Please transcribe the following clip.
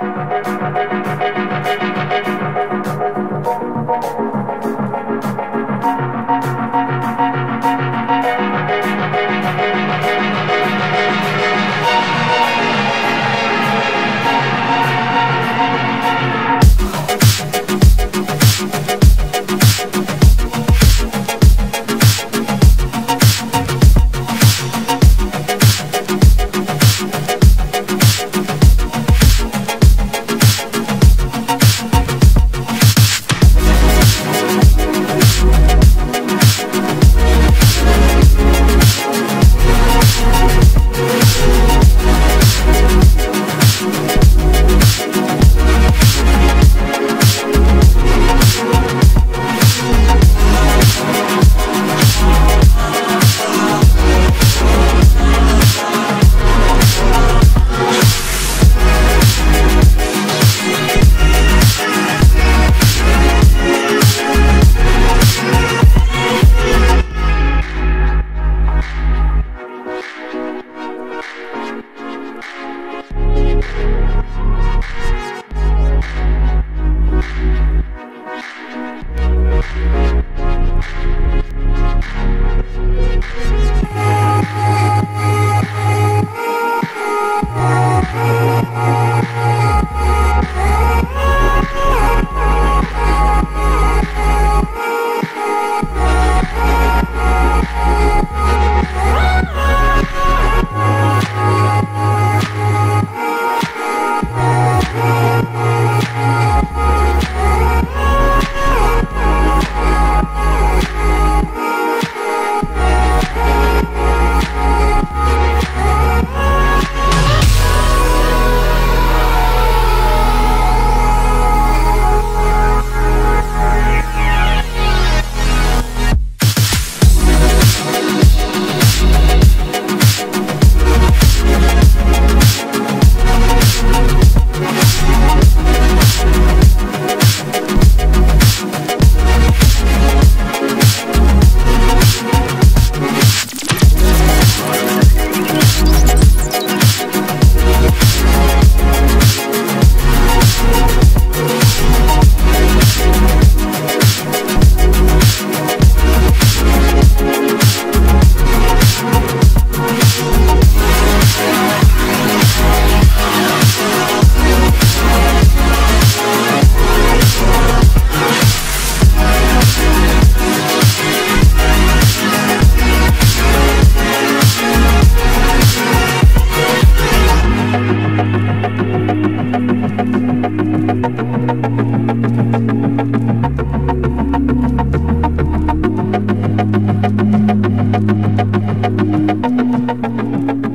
Gracias. Thank you.